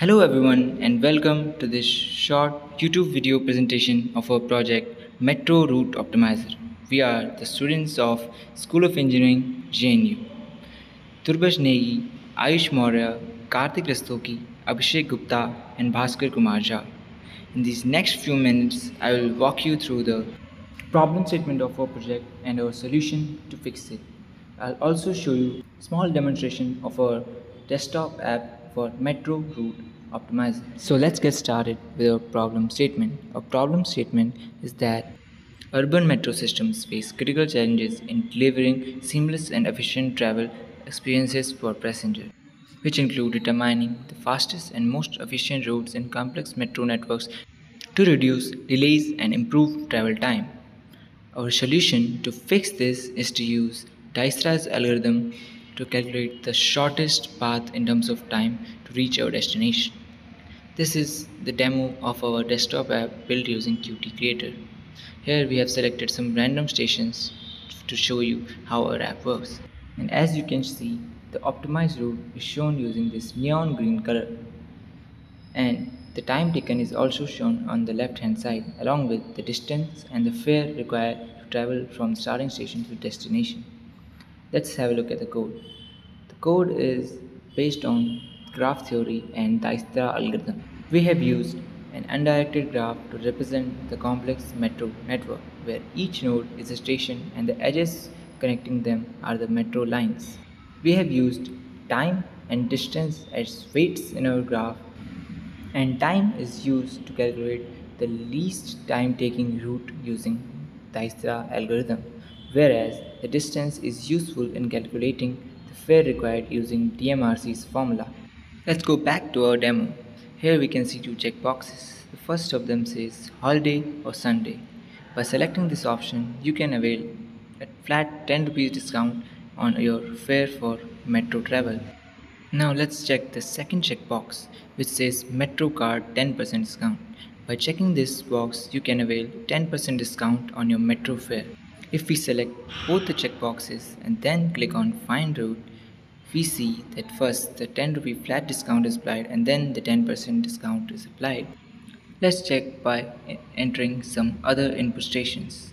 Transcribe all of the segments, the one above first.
Hello everyone and welcome to this short YouTube video presentation of our project Metro Route Optimizer. We are the students of School of Engineering JNU. Turbash Negi, Ayush Maurya, Karthik Rastogi, Abhishek Gupta and Bhaskar Kumar Jha. In these next few minutes, I will walk you through the problem statement of our project and our solution to fix it. I'll also show you a small demonstration of our desktop app for Metro Route Optimizer. So let's get started with our problem statement. Our problem statement is that urban metro systems face critical challenges in delivering seamless and efficient travel experiences for passengers, which include determining the fastest and most efficient routes in complex metro networks to reduce delays and improve travel time. Our solution to fix this is to use Dijkstra's algorithm to calculate the shortest path in terms of time to reach our destination. This is the demo of our desktop app built using Qt Creator. Here we have selected some random stations to show you how our app works. And as you can see, the optimized route is shown using this neon green color. And the time taken is also shown on the left hand side along with the distance and the fare required to travel from starting station to destination. Let's have a look at the code. The code is based on graph theory and Dijkstra algorithm. We have used an undirected graph to represent the complex metro network where each node is a station and the edges connecting them are the metro lines. We have used time and distance as weights in our graph and time is used to calculate the least time taking route using Dijkstra algorithm whereas the distance is useful in calculating the fare required using DMRC's formula. Let's go back to our demo. Here we can see two checkboxes. The first of them says holiday or Sunday. By selecting this option, you can avail a flat 10 rupees discount on your fare for metro travel. Now let's check the second checkbox which says Metro card 10% discount. By checking this box, you can avail 10% discount on your metro fare. If we select both the checkboxes and then click on find route, we see that first the 10 rupee flat discount is applied and then the 10% discount is applied. Let's check by entering some other input stations.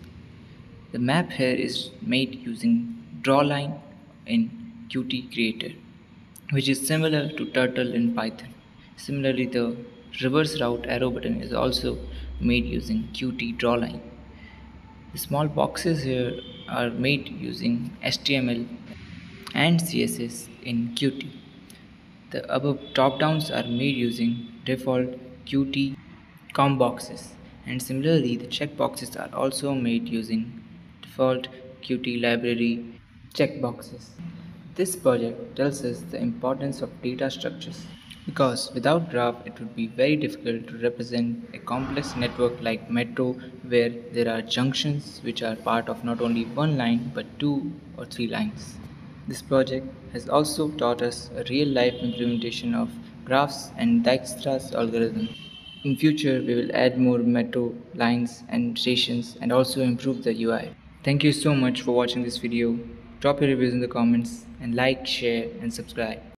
The map here is made using drawline in Qt Creator, which is similar to turtle in Python. Similarly, the reverse route arrow button is also made using Qt drawline. The small boxes here are made using HTML and CSS in Qt. The above drop downs are made using default Qt combo boxes and similarly the checkboxes are also made using default Qt library checkboxes. This project tells us the importance of data structures because without graph it would be very difficult to represent a complex network like metro where there are junctions which are part of not only one line but two or three lines. This project has also taught us a real-life implementation of graphs and Dijkstra's algorithm. In future, we will add more metro lines and stations and also improve the UI. Thank you so much for watching this video. Drop your reviews in the comments and like, share and subscribe.